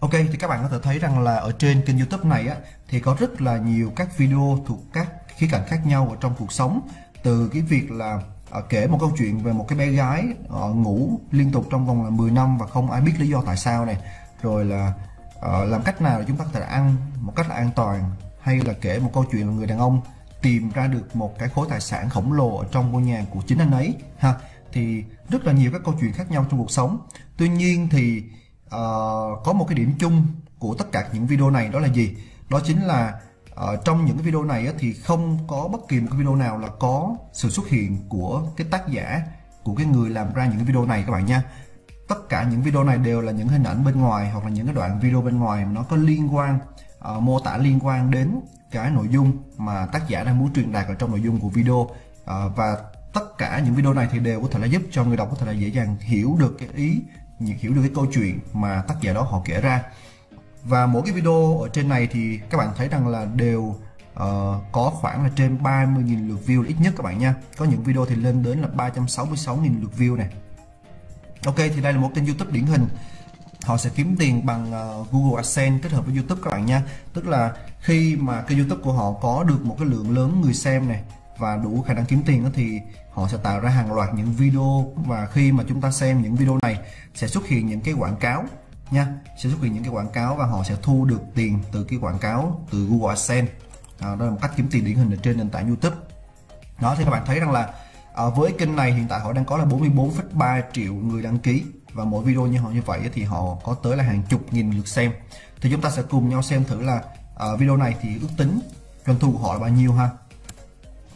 Ok thì các bạn có thể thấy rằng là ở trên kênh youtube này á thì có rất là nhiều các video thuộc các khía cạnh khác nhau ở trong cuộc sống. Từ cái việc là à, kể một câu chuyện về một cái bé gái à, ngủ liên tục trong vòng là 10 năm và không ai biết lý do tại sao này. Rồi là à, làm cách nào để chúng ta có thể ăn một cách là an toàn hay là kể một câu chuyện là người đàn ông tìm ra được một cái khối tài sản khổng lồ ở trong ngôi nhà của chính anh ấy ha. Thì rất là nhiều các câu chuyện khác nhau trong cuộc sống. Tuy nhiên thì uh, có một cái điểm chung của tất cả những video này đó là gì? Đó chính là uh, trong những cái video này á, thì không có bất kỳ một cái video nào là có sự xuất hiện của cái tác giả của cái người làm ra những cái video này các bạn nha. Tất cả những video này đều là những hình ảnh bên ngoài hoặc là những cái đoạn video bên ngoài nó có liên quan uh, mô tả liên quan đến cái nội dung mà tác giả đang muốn truyền đạt ở trong nội dung của video. Uh, và tất cả những video này thì đều có thể là giúp cho người đọc có thể là dễ dàng hiểu được cái ý hiểu được cái câu chuyện mà tác giả đó họ kể ra. Và mỗi cái video ở trên này thì các bạn thấy rằng là đều uh, có khoảng là trên 30.000 lượt view ít nhất các bạn nha. Có những video thì lên đến là 366.000 lượt view này Ok thì đây là một kênh youtube điển hình. Họ sẽ kiếm tiền bằng uh, Google AdSense kết hợp với YouTube các bạn nha. Tức là khi mà kênh YouTube của họ có được một cái lượng lớn người xem này và đủ khả năng kiếm tiền đó thì họ sẽ tạo ra hàng loạt những video và khi mà chúng ta xem những video này sẽ xuất hiện những cái quảng cáo nha. Sẽ xuất hiện những cái quảng cáo và họ sẽ thu được tiền từ cái quảng cáo từ Google AdSense. À, đó là một cách kiếm tiền điển hình ở trên nền tảng YouTube. Đó thì các bạn thấy rằng là à, với kênh này hiện tại họ đang có là 44,3 triệu người đăng ký. Và mỗi video như họ như vậy thì họ có tới là hàng chục nghìn lượt xem. Thì chúng ta sẽ cùng nhau xem thử là à, video này thì ước tính doanh thu của họ là bao nhiêu ha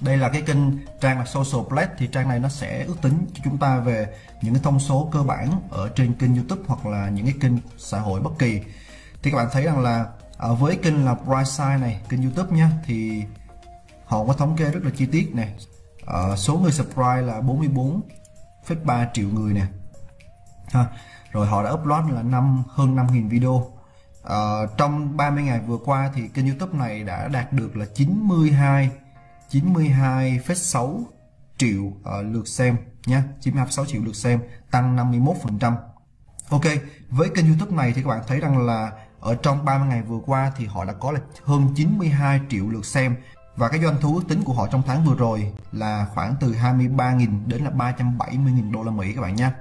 đây là cái kênh trang là social plate thì trang này nó sẽ ước tính cho chúng ta về những cái thông số cơ bản ở trên kênh youtube hoặc là những cái kênh xã hội bất kỳ. Thì các bạn thấy rằng là ở với kênh là Brightside này kênh youtube nhá thì họ có thống kê rất là chi tiết này ở số người subscribe là 44,3 triệu người nè. Ha rồi họ đã upload là năm hơn 5.000 video. Uh, trong 30 ngày vừa qua thì kênh youtube này đã đạt được là 92 92,6 triệu uh, lượt xem nhé 92,6 triệu lượt xem tăng 51% Ok với kênh youtube này thì các bạn thấy rằng là ở trong 30 ngày vừa qua thì họ đã có là hơn 92 triệu lượt xem. Và cái doanh thu ước tính của họ trong tháng vừa rồi là khoảng từ 23.000 đến là 370.000 đô la Mỹ các bạn nha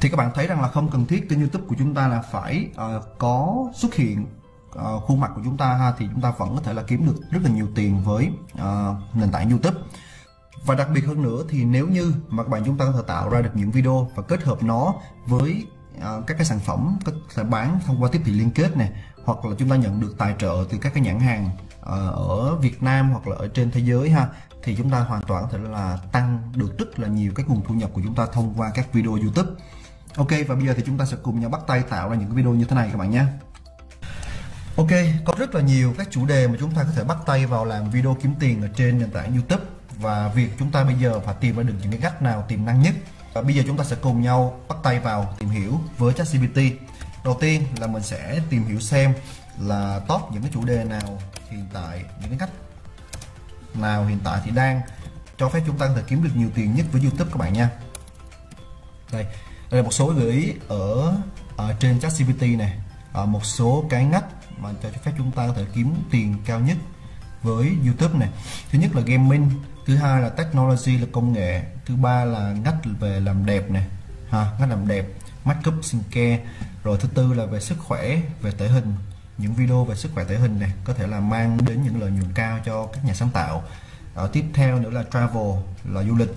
thì các bạn thấy rằng là không cần thiết kênh youtube của chúng ta là phải uh, có xuất hiện uh, khuôn mặt của chúng ta ha thì chúng ta vẫn có thể là kiếm được rất là nhiều tiền với uh, nền tảng YouTube. Và đặc biệt hơn nữa thì nếu như mà các bạn chúng ta có thể tạo ra được những video và kết hợp nó với uh, các cái sản phẩm có thể bán thông qua tiếp thị liên kết này hoặc là chúng ta nhận được tài trợ từ các cái nhãn hàng uh, ở Việt Nam hoặc là ở trên thế giới ha thì chúng ta hoàn toàn có thể là tăng được rất là nhiều cái nguồn thu nhập của chúng ta thông qua các video YouTube. Ok và bây giờ thì chúng ta sẽ cùng nhau bắt tay tạo ra những cái video như thế này các bạn nhé. Ok, có rất là nhiều các chủ đề mà chúng ta có thể bắt tay vào làm video kiếm tiền ở trên nền tảng YouTube và việc chúng ta bây giờ phải tìm ra được những cái cách nào tiềm năng nhất. Và bây giờ chúng ta sẽ cùng nhau bắt tay vào tìm hiểu với ChatGPT. Đầu tiên là mình sẽ tìm hiểu xem là top những cái chủ đề nào hiện tại những cái cách nào hiện tại thì đang cho phép chúng ta có thể kiếm được nhiều tiền nhất với YouTube các bạn nha. Đây, đây là một số gợi ý ở, ở trên ChatGPT này, ở một số cái ngách mà cho phép chúng ta có thể kiếm tiền cao nhất với YouTube này. Thứ nhất là gaming thứ hai là technology là công nghệ thứ ba là ngách về làm đẹp này. Ha ngách làm đẹp makeup skincare. Rồi thứ tư là về sức khỏe về thể hình. Những video về sức khỏe thể hình này có thể là mang đến những lợi nhuận cao cho các nhà sáng tạo. Ở tiếp theo nữa là travel là du lịch.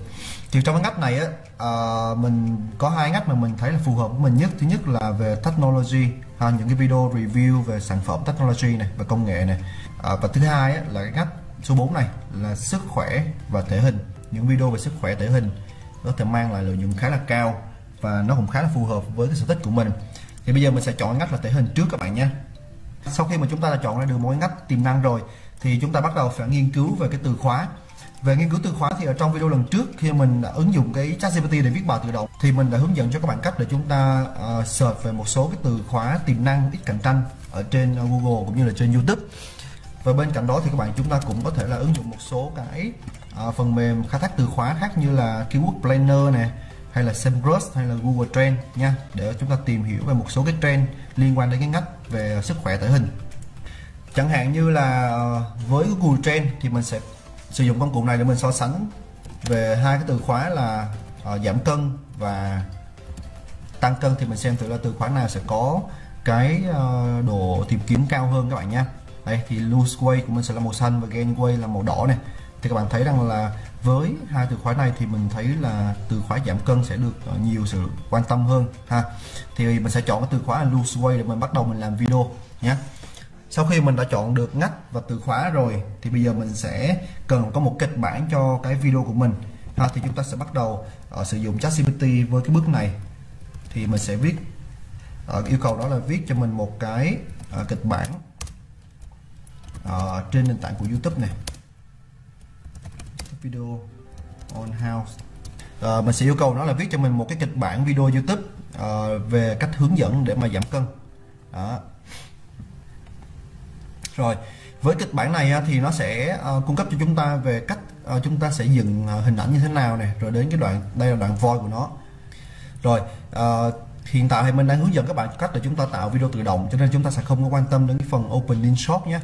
Thì trong cái ngách này á uh, mình có hai ngách mà mình thấy là phù hợp với mình nhất. Thứ nhất là về technology ha, những cái video review về sản phẩm technology này và công nghệ này. À, và thứ hai á, là cái ngách số 4 này là sức khỏe và thể hình. Những video về sức khỏe thể hình có thể mang lại lợi nhuận khá là cao và nó cũng khá là phù hợp với cái sở thích của mình. Thì bây giờ mình sẽ chọn ngách là thể hình trước các bạn nhé sau khi mà chúng ta đã chọn ra được mỗi ngách tiềm năng rồi thì chúng ta bắt đầu phải nghiên cứu về cái từ khóa về nghiên cứu từ khóa thì ở trong video lần trước khi mình đã ứng dụng cái ChatGPT để viết bài tự động thì mình đã hướng dẫn cho các bạn cách để chúng ta uh, search về một số cái từ khóa tiềm năng ít cạnh tranh ở trên ờ, Google cũng như là trên YouTube. Và bên cạnh đó thì các bạn chúng ta cũng có thể là ứng dụng một số cái uh, phần mềm khai thác từ khóa khác như là Keyword Planner này hay là SEMrush hay là Google Trend nha để chúng ta tìm hiểu về một số cái trend liên quan đến cái ngách về sức khỏe thể hình. Chẳng hạn như là với Google Trend thì mình sẽ sử dụng công cụ này để mình so sánh về hai cái từ khóa là uh, giảm cân và tăng cân thì mình xem thử là từ khóa nào sẽ có cái uh, độ tìm kiếm cao hơn các bạn nhé. Đây thì lose weight của mình sẽ là màu xanh và gain weight là màu đỏ này. Thì các bạn thấy rằng là với hai từ khóa này thì mình thấy là từ khóa giảm cân sẽ được ờ, nhiều sự quan tâm hơn ha. Thì mình sẽ chọn cái từ khóa là lose weight để mình bắt đầu mình làm video nhé sau khi mình đã chọn được ngách và từ khóa rồi thì bây giờ mình sẽ cần có một kịch bản cho cái video của mình. Ha, thì chúng ta sẽ bắt đầu uh, sử dụng ChatGPT với cái bước này. Thì mình sẽ viết uh, yêu cầu đó là viết cho mình một cái uh, kịch bản uh, trên nền tảng của YouTube này. Video on house. Uh, mình sẽ yêu cầu nó là viết cho mình một cái kịch bản video YouTube uh, về cách hướng dẫn để mà giảm cân. Đó rồi với kịch bản này thì nó sẽ ờ, cung cấp cho chúng ta về cách ờ, chúng ta sẽ dựng ờ, hình ảnh như thế nào này rồi đến cái đoạn đây là đoạn voi của nó. Rồi uh, hiện tại thì mình đang hướng dẫn các bạn cách để chúng ta tạo video tự động cho nên chúng ta sẽ không có quan tâm đến cái phần opening shot nhé.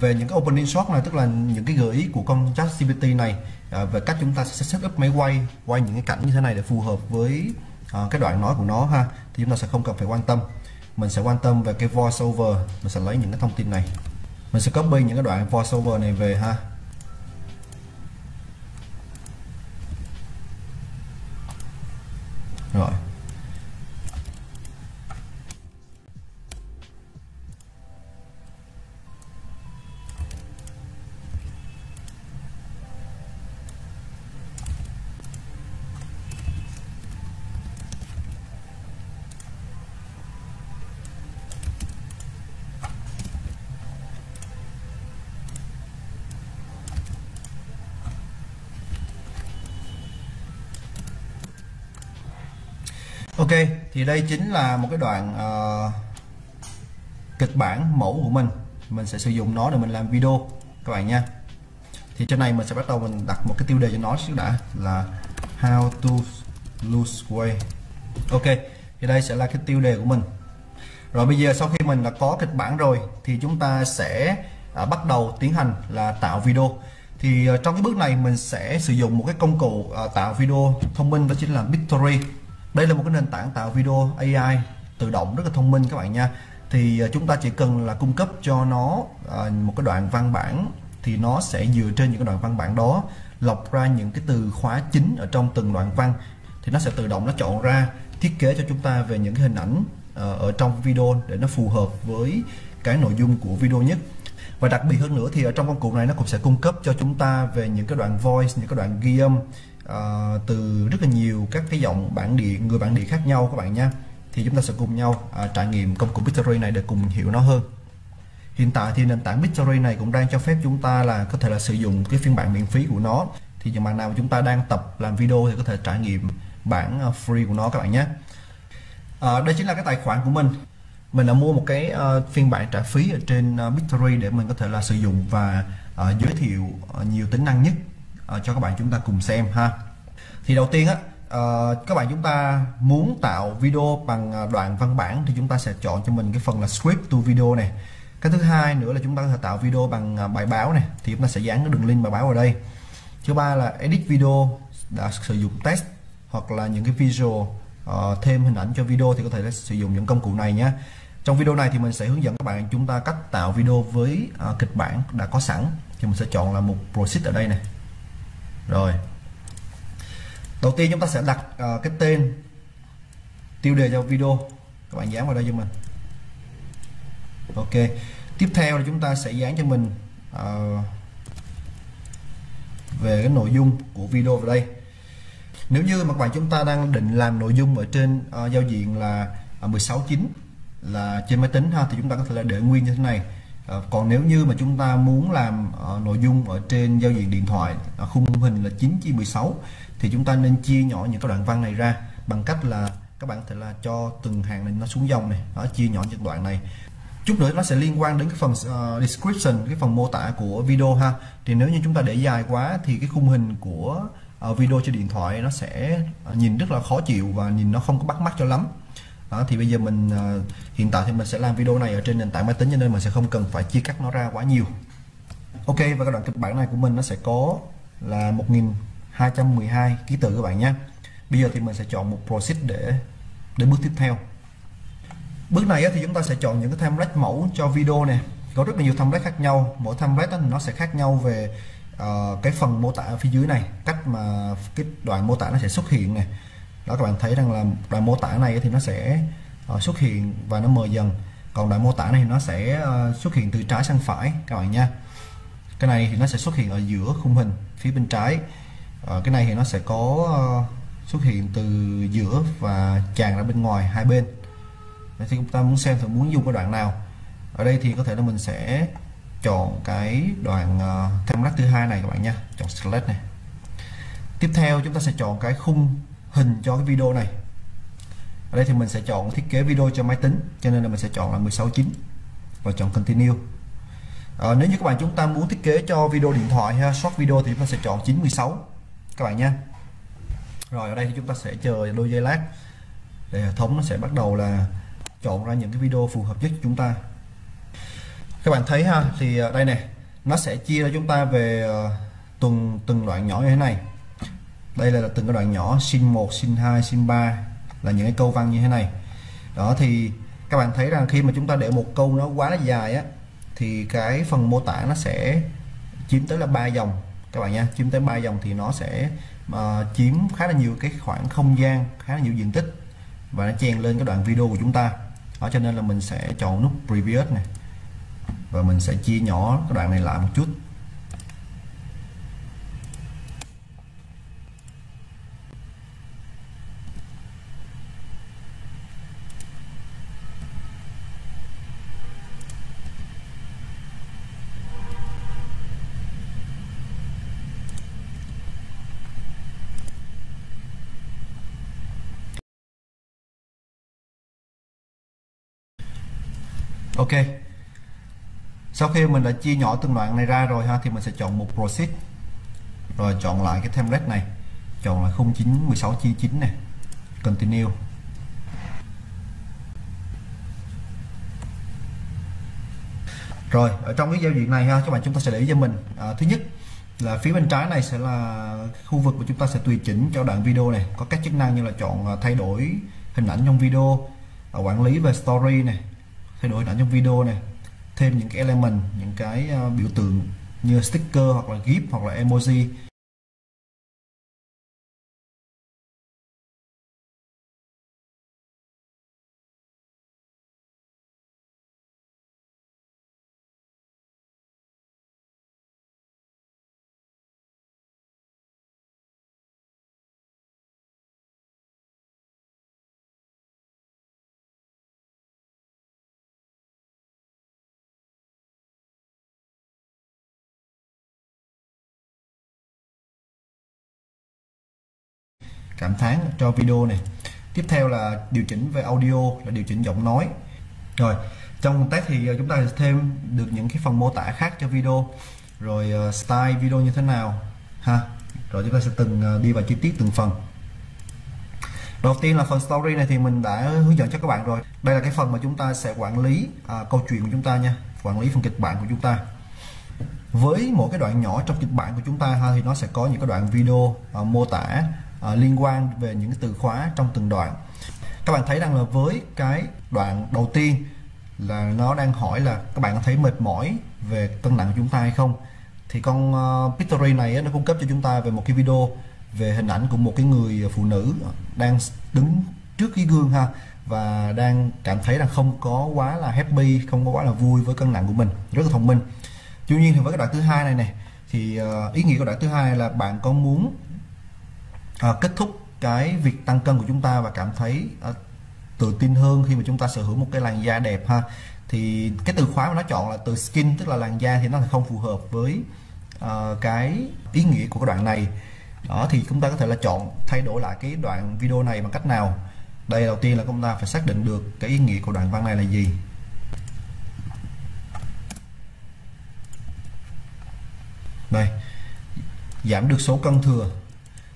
Về những cái opening shot này tức là những cái gợi ý của con chat gpt này về cách chúng ta sẽ set up máy quay quay những cái cảnh như thế này để phù hợp với cái đoạn nói của nó ha thì chúng ta sẽ không cần phải quan tâm. Mình sẽ quan tâm về cái voice over mình sẽ lấy những cái thông tin này mình sẽ copy những cái đoạn voiceover này về ha. Rồi. Ok thì đây chính là một cái đoạn uh, kịch bản mẫu của mình. Mình sẽ sử dụng nó để mình làm video các bạn nha. Thì trên này mình sẽ bắt đầu mình đặt một cái tiêu đề cho nó trước đã là how to lose weight. Ok thì đây sẽ là cái tiêu đề của mình. Rồi bây giờ sau khi mình đã có kịch bản rồi thì chúng ta sẽ uh, bắt đầu tiến hành là tạo video. Thì uh, trong cái bước này mình sẽ sử dụng một cái công cụ uh, tạo video thông minh đó chính là Victory đây là một cái nền tảng tạo video AI tự động rất là thông minh các bạn nha. Thì à, chúng ta chỉ cần là cung cấp cho nó à, một cái đoạn văn bản thì nó sẽ dựa trên những cái đoạn văn bản đó, lọc ra những cái từ khóa chính ở trong từng đoạn văn. Thì nó sẽ tự động nó chọn ra, thiết kế cho chúng ta về những cái hình ảnh à, ở trong video để nó phù hợp với cái nội dung của video nhất. Và đặc biệt hơn nữa thì ở trong công cụ này nó cũng sẽ cung cấp cho chúng ta về những cái đoạn voice, những cái đoạn ghi âm uh, từ rất là nhiều các cái giọng bản địa người bản địa khác nhau các bạn nha thì chúng ta sẽ cùng nhau uh, trải nghiệm công cụ Bitstory này để cùng hiểu nó hơn. Hiện tại thì nền tảng Bitstory này cũng đang cho phép chúng ta là có thể là sử dụng cái phiên bản miễn phí của nó. Thì những bạn nào mà chúng ta đang tập làm video thì có thể trải nghiệm bản uh, free của nó các bạn nhé à, ờ, đây chính là cái tài khoản của mình. Mình đã mua một cái uh, phiên bản trả phí ở trên uh, Bitstory để mình có thể là sử dụng và uh, giới thiệu uh, nhiều tính năng nhất uh, cho các bạn chúng ta cùng xem ha. Thì đầu tiên á uh, các bạn chúng ta muốn tạo video bằng ờ, đoạn văn bản thì chúng ta sẽ chọn cho mình cái phần là script to video này. Cái thứ hai nữa là chúng ta có thể tạo video bằng bài báo này thì chúng ta sẽ dán cái đường link bài báo vào đây. Thứ ba là edit video đã sử dụng text hoặc là những cái visual uh, thêm hình ảnh cho video thì có thể sử dụng những công cụ này nhé. Trong video này thì mình sẽ hướng dẫn các bạn chúng ta cách tạo video với uh, kịch bản đã có sẵn. Thì mình sẽ chọn là một proceed ở đây này rồi. Đầu tiên chúng ta sẽ đặt uh, cái tên tiêu đề cho video. Các bạn dán vào đây cho mình. Ok. Tiếp theo là chúng ta sẽ dán cho mình uh, về cái nội dung của video vào đây. Nếu như mà các bạn chúng ta đang định làm nội dung ở trên uh, giao diện là uh, 16.9 là trên máy tính ha thì chúng ta có thể là để nguyên như thế này. Ờ, còn nếu như mà chúng ta muốn làm uh, nội dung ở trên giao diện điện thoại uh, khung hình là 9 chia 16 thì chúng ta nên chia nhỏ những cái đoạn văn này ra bằng cách là các bạn có thể là cho từng hàng này nó xuống dòng này nó chia nhỏ những đoạn này. Chút nữa nó sẽ liên quan đến cái phần uh, description cái phần mô tả của video ha. Thì nếu như chúng ta để dài quá thì cái khung hình của uh, video trên điện thoại nó sẽ uh, nhìn rất là khó chịu và nhìn nó không có bắt mắt cho lắm đó thì bây giờ mình uh, hiện tại thì mình sẽ làm video này ở trên nền tảng máy tính cho nên mình sẽ không cần phải chia cắt nó ra quá nhiều. Ok và cái đoạn kịch bản này của mình nó sẽ có là 1212 ký tự các bạn nhé. Bây giờ thì mình sẽ chọn một proceed để để bước tiếp theo. Bước này thì chúng ta sẽ chọn những cái template mẫu cho video này có rất là nhiều template khác nhau. Mỗi template nó sẽ khác nhau về uh, cái phần mô tả ở phía dưới này. Cách mà cái đoạn mô tả nó sẽ xuất hiện này đó các bạn thấy rằng là đoạn mô tả này thì nó sẽ uh, xuất hiện và nó mờ dần. Còn đoạn mô tả này nó sẽ uh, xuất hiện từ trái sang phải các bạn nha. Cái này thì nó sẽ xuất hiện ở giữa khung hình phía bên trái. Uh, cái này thì nó sẽ có uh, xuất hiện từ giữa và tràn ra bên ngoài hai bên. Thì chúng ta muốn xem thử muốn dùng cái đoạn nào. Ở đây thì có thể là mình sẽ chọn cái đoạn uh, lát thứ hai này các bạn nha. Chọn select này. Tiếp theo chúng ta sẽ chọn cái khung hình cho cái video này. Ở đây thì mình sẽ chọn thiết kế video cho máy tính cho nên là mình sẽ chọn là 16:9 và chọn continue. À, nếu như các bạn chúng ta muốn thiết kế cho video điện thoại ha short video thì chúng ta sẽ chọn 916 các bạn nha. Rồi ở đây thì chúng ta sẽ chờ đôi giây lát để hệ thống nó sẽ bắt đầu là chọn ra những cái video phù hợp nhất cho chúng ta. Các bạn thấy ha thì ờ, đây này nó sẽ chia ra chúng ta về ờ, từng từng đoạn nhỏ như thế này đây là từng cái đoạn nhỏ sin 1 sin 2 sin 3 là những cái câu văn như thế này. Đó thì các bạn thấy rằng khi mà chúng ta để một câu nó quá là dài á thì cái phần mô tả nó sẽ chiếm tới là ba dòng. Các bạn nha chiếm tới ba dòng thì nó sẽ uh, chiếm khá là nhiều cái khoảng không gian khá là nhiều diện tích và nó chèn lên cái đoạn video của chúng ta. Đó cho nên là mình sẽ chọn nút previous này và mình sẽ chia nhỏ cái đoạn này lại một chút. Ok. Sau khi mình đã chia nhỏ từng đoạn này ra rồi ha thì mình sẽ chọn một proceed rồi chọn lại cái template này. Chọn là 09 16 chia 9 này continue. Rồi ở trong cái giao diện này ha các bạn chúng ta sẽ để ý cho mình. À, thứ nhất là phía bên trái này sẽ là khu vực mà chúng ta sẽ tùy chỉnh cho đoạn video này. Có các chức năng như là chọn à, thay đổi hình ảnh trong video à, quản lý về story này thay đổi hình ảnh trong video này, thêm những cái element, những cái ờ, biểu tượng như sticker hoặc là gif hoặc là emoji. Cảm thán cho video này. Tiếp theo là điều chỉnh về audio là điều chỉnh giọng nói. Rồi trong công tác thì ờ, chúng ta thêm được những cái phần mô tả khác cho video. Rồi uh, style video như thế nào ha? Rồi chúng ta sẽ từng uh, đi vào chi tiết từng phần. Đầu tiên là phần story này thì mình đã hướng dẫn cho các bạn rồi. Đây là cái phần mà chúng ta sẽ quản lý uh, câu chuyện của chúng ta nha. Quản lý phần kịch bản của chúng ta. Với mỗi cái đoạn nhỏ trong kịch bản của chúng ta ha thì nó sẽ có những cái đoạn video uh, mô tả à, liên quan về những cái từ khóa trong từng đoạn. Các bạn thấy rằng là với cái đoạn đầu tiên là nó đang hỏi là các bạn có thấy mệt mỏi về cân nặng của chúng ta hay không? Thì con ờ, uh, Pictory này nó cung cấp cho chúng ta về một cái video về hình ảnh của một cái người phụ nữ đang đứng trước cái gương ha và đang cảm thấy là không có quá là happy không có quá là vui với cân nặng của mình rất là thông minh. Tuy nhiên thì với cái đoạn thứ hai này này thì uh, ý nghĩa của đoạn thứ hai là bạn có muốn à, kết thúc cái việc tăng cân của chúng ta và cảm thấy à, tự tin hơn khi mà chúng ta sở hữu một cái làn da đẹp ha thì cái từ khóa mà nó chọn là từ skin tức là làn da thì nó là không phù hợp với uh, cái ý nghĩa của cái đoạn này. Đó thì chúng ta có thể là chọn thay đổi lại cái đoạn video này bằng cách nào? Đây đầu tiên là chúng ta phải xác định được cái ý nghĩa của đoạn văn này là gì. Đây giảm được số cân thừa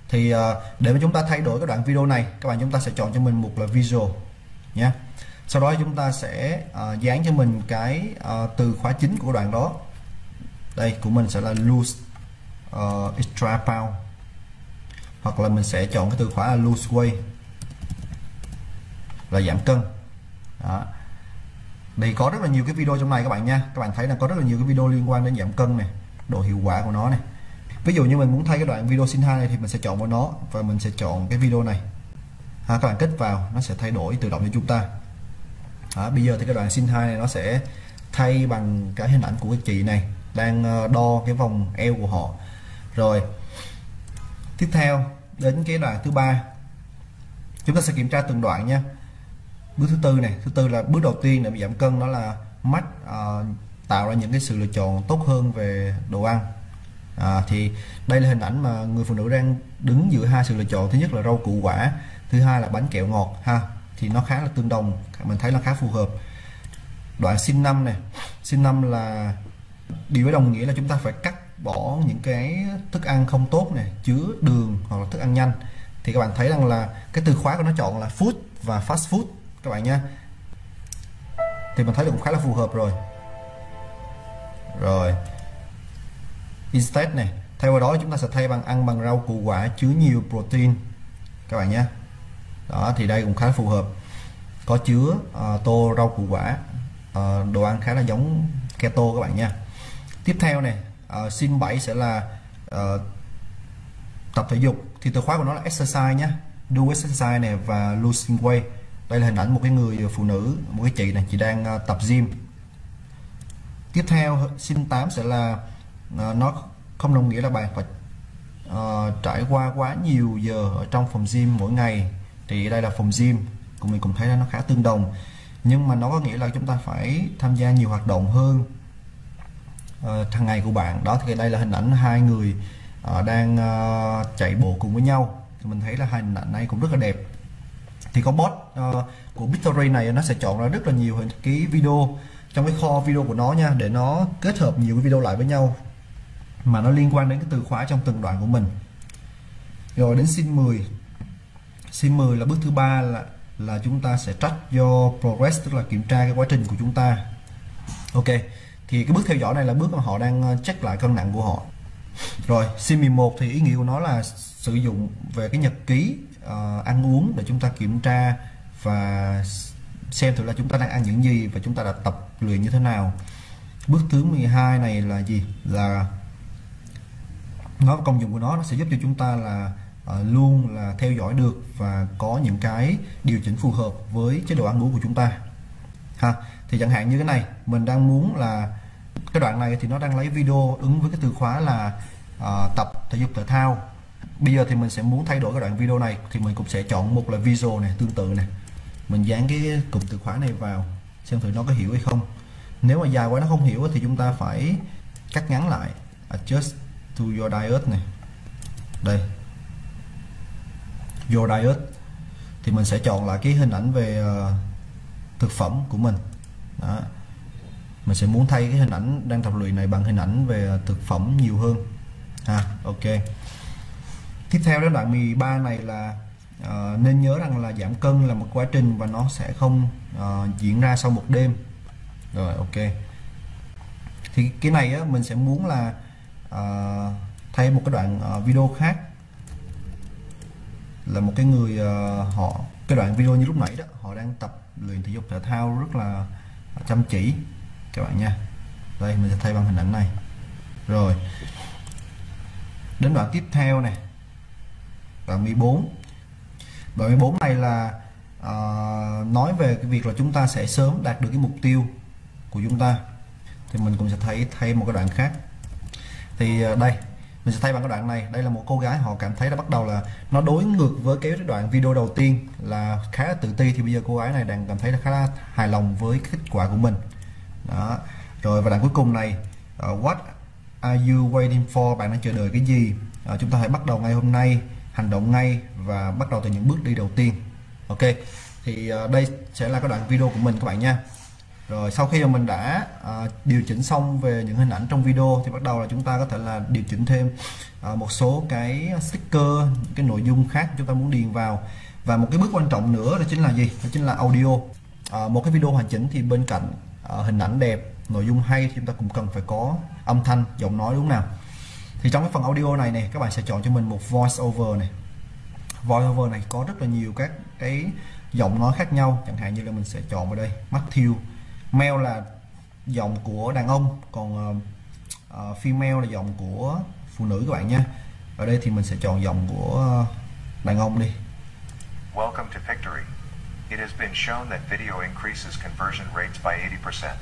thì à, để mà chúng ta thay đổi cái đoạn video này các bạn chúng ta sẽ chọn cho mình một là visual nhé. Sau đó chúng ta sẽ uh, dán cho mình cái uh, từ khóa chính của đoạn đó. Đây của mình sẽ là loose uh, extra pound. Hoặc là mình sẽ chọn cái từ khóa là loose weight là giảm cân. Đó. Thì có rất là nhiều cái video trong này các bạn nha. Các bạn thấy là có rất là nhiều cái video liên quan đến giảm cân này độ hiệu quả của nó này ví dụ như mình muốn thay cái đoạn video sinh hai này thì mình sẽ chọn vào nó và mình sẽ chọn cái video này. Ha, các bạn kích vào nó sẽ thay đổi tự động cho chúng ta. Đó, bây giờ thì cái đoạn sinh hai này nó sẽ thay bằng cái hình ảnh của cái chị này đang ờ, đo cái vòng eo của họ. Rồi tiếp theo đến cái đoạn thứ ba. Chúng ta sẽ kiểm tra từng đoạn nha. Bước thứ tư này thứ tư là bước đầu tiên để giảm cân đó là mắt uh, tạo ra những cái sự lựa chọn tốt hơn về đồ ăn à, thì đây là hình ảnh mà người phụ nữ đang đứng giữa hai sự lựa chọn. Thứ nhất là rau củ quả thứ hai là bánh kẹo ngọt ha. Thì nó khá là tương đồng mình thấy nó khá phù hợp. Đoạn sinh năm này sinh năm là điều với đồng nghĩa là chúng ta phải cắt bỏ những cái thức ăn không tốt này chứa đường hoặc là thức ăn nhanh. Thì các bạn thấy rằng là cái từ khóa của nó chọn là food và fast food các bạn nha thì mình thấy là cũng khá là phù hợp rồi. Rồi instead này thay vào đó chúng ta sẽ thay bằng ăn bằng rau củ quả chứa nhiều protein. Các bạn nhé. Đó thì đây cũng khá phù hợp. Có chứa uh, tô rau củ quả uh, đồ ăn khá là giống keto các bạn nha. Tiếp theo này uh, sim 7 sẽ là uh, tập thể dục. Thì từ khóa của nó là exercise nhé. Do exercise này và losing weight. Đây là hình ảnh một cái người phụ nữ một cái chị này chị đang uh, tập gym. Tiếp theo sim 8 sẽ là Ờ, nó không đồng nghĩa là bạn phải uh, trải qua quá nhiều giờ ở trong phòng gym mỗi ngày thì đây là phòng gym cùng mình cũng thấy là nó khá tương đồng. Nhưng mà nó có nghĩa là chúng ta phải tham gia nhiều hoạt động hơn uh, hàng ngày của bạn. Đó thì đây là hình ảnh hai người uh, đang uh, chạy bộ cùng với nhau. Thì mình thấy là hình ảnh này cũng rất là đẹp. Thì có bot uh, của Victory này nó sẽ chọn ra rất là nhiều cái video trong cái kho video của nó nha để nó kết hợp nhiều cái video lại với nhau mà nó liên quan đến cái từ khóa trong từng đoạn của mình. Rồi đến sim 10 sim 10 là bước thứ ba là là chúng ta sẽ track your progress tức là kiểm tra cái quá trình của chúng ta. Ok thì cái bước theo dõi này là bước mà họ đang ờ, check lại cân nặng của họ. Rồi sim 11 thì ý nghĩa của nó là sử dụng về cái nhật ký uh, ăn uống để chúng ta kiểm tra và xem thử là chúng ta đang ăn những gì và chúng ta đã tập luyện như thế nào. Bước thứ 12 này là gì? Là nó công dụng của nó nó sẽ giúp cho chúng ta là uh, luôn là theo dõi được và có những cái điều chỉnh phù hợp với chế độ ăn uống của chúng ta. Ha thì chẳng hạn như cái này mình đang muốn là cái đoạn này thì nó đang lấy video ứng với cái từ khóa là uh, tập thể dục thể thao. Bây giờ thì mình sẽ muốn thay đổi cái đoạn video này thì mình cũng sẽ chọn một là visual này tương tự này. Mình dán cái cụm từ khóa này vào xem thử nó có hiểu hay không. Nếu mà dài quá nó không hiểu thì chúng ta phải cắt ngắn lại adjust to your diet này. Đây. Your diet. Thì mình sẽ chọn lại cái hình ảnh về uh, thực phẩm của mình. Đó. Mình sẽ muốn thay cái hình ảnh đang tập luyện này bằng hình ảnh về ờ, thực phẩm nhiều hơn. Ha ok. Tiếp theo đến đoạn 13 này là uh, nên nhớ rằng là giảm cân là một quá trình và nó sẽ không uh, diễn ra sau một đêm. Rồi ok. Thì cái này á, mình sẽ muốn là uh, thay một cái đoạn uh, video khác. Là một cái người uh, họ cái đoạn video như lúc nãy đó họ đang tập luyện thể dục thể thao rất là chăm chỉ. Các bạn nha. Đây mình sẽ thay bằng hình ảnh này. Rồi. Đến đoạn tiếp theo này đoạn 14 đoạn 14 này là uh, nói về cái việc là chúng ta sẽ sớm đạt được cái mục tiêu của chúng ta. Thì mình cũng sẽ thấy thay một cái đoạn khác thì à, đây mình sẽ thay bằng cái đoạn này. Đây là một cô gái họ cảm thấy đã bắt đầu là nó đối ngược với cái đoạn video đầu tiên là khá là tự ti. Thì bây giờ cô gái này đang cảm thấy là khá là hài lòng với kết quả của mình. Đó. Rồi và đoạn cuối cùng này uh, what are you waiting for? Bạn đang chờ đợi cái gì? Uh, chúng ta hãy bắt đầu ngay hôm nay hành động ngay và bắt đầu từ những bước đi đầu tiên. Ok thì uh, đây sẽ là cái đoạn video của mình các bạn nha rồi sau khi mà mình đã à, điều chỉnh xong về những hình ảnh trong video thì bắt đầu là chúng ta có thể là điều chỉnh thêm à, một số cái sticker cái nội dung khác chúng ta muốn điền vào. Và một cái bước quan trọng nữa đó chính là gì? Đó chính là audio. À, một cái video hoàn chỉnh thì bên cạnh à, hình ảnh đẹp nội dung hay thì chúng ta cũng cần phải có âm thanh giọng nói đúng nào? Thì trong cái phần audio này này các bạn sẽ chọn cho mình một voice over này. Voice over này có rất là nhiều các cái giọng nói khác nhau. Chẳng hạn như là mình sẽ chọn vào đây Matthew male là giọng của đàn ông còn uh, female là giọng của phụ nữ các bạn nha ở đây thì mình sẽ chọn giọng của đàn ông đi. Welcome to Pictory. It has been shown that video increases conversion rates by 80%.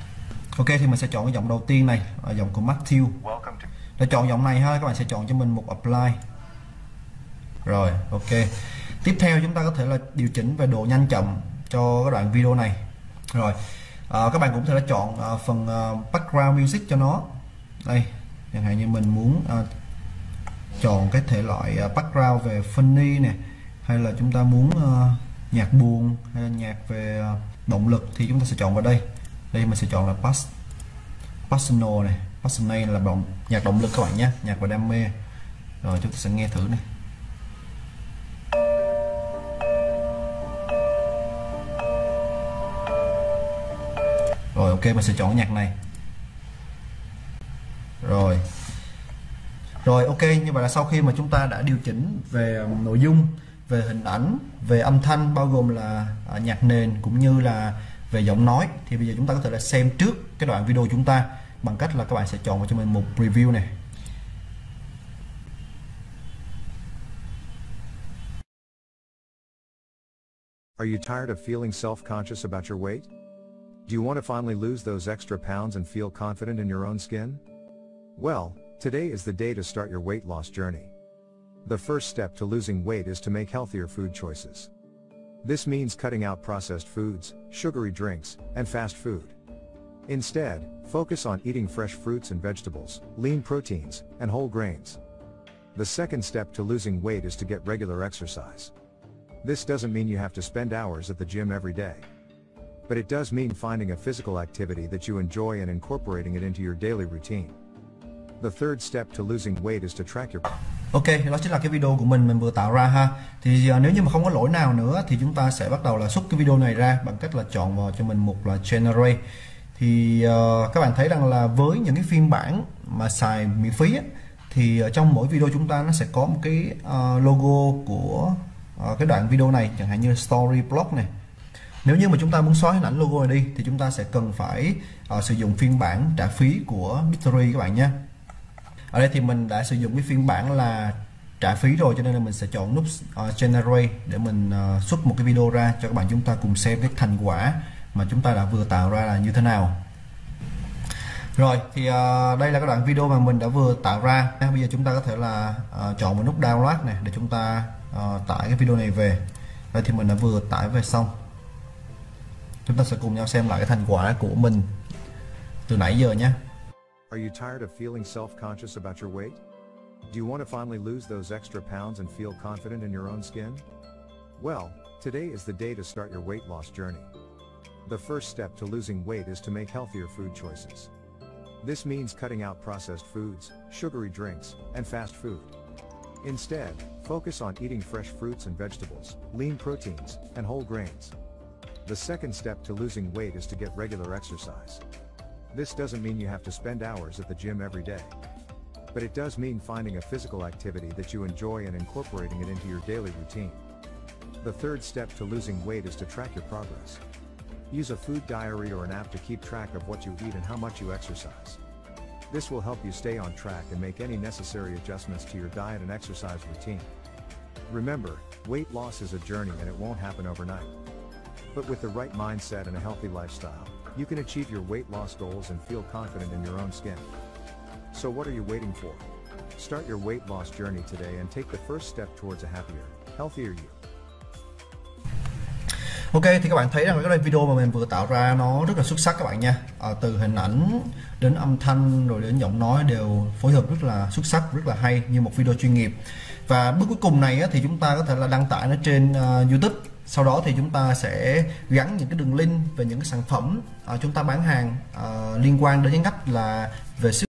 Ok thì mình sẽ chọn cái giọng đầu tiên này là giọng của Matthew. Welcome to để chọn giọng này ha các bạn sẽ chọn cho mình một apply. Rồi ok. Tiếp theo chúng ta có thể là điều chỉnh về độ nhanh chậm cho cái đoạn video này. Rồi à, các bạn cũng có thể là chọn à, phần à, background music cho nó. Đây chẳng hạn như mình muốn à, chọn cái thể loại à, background về funny nè hay là chúng ta muốn à, nhạc buồn hay là nhạc về à, động lực thì chúng ta sẽ chọn vào đây. Đây mình sẽ chọn là pass personal này. Personal là động nhạc động lực các bạn nhé nhạc và đam mê. Rồi chúng ta sẽ nghe thử này. Ok, mình sẽ chọn nhạc này. Rồi. Rồi, ok, như vậy là sau khi mà chúng ta đã điều chỉnh về um, nội dung, về hình ảnh, về âm thanh, bao gồm là à, nhạc nền cũng như là về giọng nói, thì bây giờ chúng ta có thể là xem trước cái đoạn video chúng ta bằng cách là các bạn sẽ chọn vào cho mình một review này. Are you tired of feeling self-conscious about your weight? Do you want to finally lose those extra pounds and feel confident in your own skin? Well, today is the day to start your weight loss journey. The first step to losing weight is to make healthier food choices. This means cutting out processed foods, sugary drinks, and fast food. Instead, focus on eating fresh fruits and vegetables, lean proteins, and whole grains. The second step to losing weight is to get regular exercise. This doesn't mean you have to spend hours at the gym every day. But it does mean finding a physical activity that you enjoy and incorporating it into your daily routine. The third step to losing weight is to track your Ok, đó chính là cái video của mình mình vừa tạo ra ha. Thì uh, nếu như mà không có lỗi nào nữa thì chúng ta sẽ bắt đầu là xuất cái video này ra bằng cách là chọn vào cho mình mục là generate. Thì uh, các bạn thấy rằng là với những cái phiên bản mà xài miễn phí á, thì uh, trong mỗi video chúng ta nó sẽ có một cái uh, logo của uh, cái đoạn video này chẳng hạn như story blog này nếu như mà chúng ta muốn xóa hình ảnh logo này đi thì chúng ta sẽ cần phải uh, sử dụng phiên bản trả phí của Victory các bạn nhé. Ở đây thì mình đã sử dụng cái phiên bản là trả phí rồi cho nên là mình sẽ chọn nút uh, generate để mình uh, xuất một cái video ra cho các bạn chúng ta cùng xem cái thành quả mà chúng ta đã vừa tạo ra là như thế nào. Rồi thì uh, đây là cái đoạn video mà mình đã vừa tạo ra. Bây giờ chúng ta có thể là uh, chọn một nút download này để chúng ta uh, tải cái video này về. Đây thì mình đã vừa tải về xong. Chúng ta sẽ cùng nhau xem lại cái thành quả của mình từ nãy giờ nhé Are you tired of feeling self-conscious about your weight? Do you want to finally lose those extra pounds and feel confident in your own skin? Well, today is the day to start your weight loss journey. The first step to losing weight is to make healthier food choices. This means cutting out processed foods, sugary drinks, and fast food. Instead, focus on eating fresh fruits and vegetables, lean proteins, and whole grains. The second step to losing weight is to get regular exercise. This doesn't mean you have to spend hours at the gym every day. But it does mean finding a physical activity that you enjoy and incorporating it into your daily routine. The third step to losing weight is to track your progress. Use a food diary or an app to keep track of what you eat and how much you exercise. This will help you stay on track and make any necessary adjustments to your diet and exercise routine. Remember, weight loss is a journey and it won't happen overnight. But with the right mindset and a healthy lifestyle, you can achieve your weight loss goals and feel confident in your own skin. So what are you waiting for? Start your weight loss journey today and take the first step towards a happier, healthier you. Ok thì các bạn thấy rằng cái video mà mình vừa tạo ra nó rất là xuất sắc các bạn nha à, từ hình ảnh đến âm thanh rồi đến giọng nói đều phối hợp rất là xuất sắc rất là hay như một video chuyên nghiệp và bước cuối cùng này á, thì chúng ta có thể là đăng tải nó trên uh, YouTube sau đó thì chúng ta sẽ gắn những cái đường link về những cái sản phẩm uh, chúng ta bán hàng uh, liên quan đến cái ngách là về sức